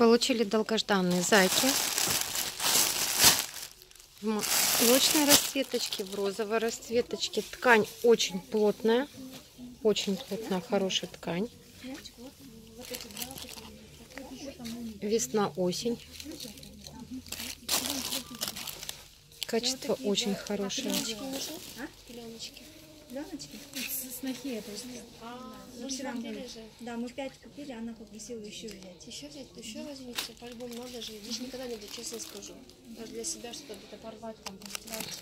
Получили долгожданные зайки. В молочной расцветочке, в розовой расцветочке. Ткань очень плотная. Очень плотная, хорошая ткань. Весна-осень. Качество очень хорошее. Пеленочки. Пленочки? Снохи это же. А, Мы ну вчера же. Да, мы пять купили, она попросила еще взять. Еще взять, еще возьмите, по-любому надо же. Здесь никогда не буду, честно скажу. Даже для себя что-то где-то порвать, там, постирать.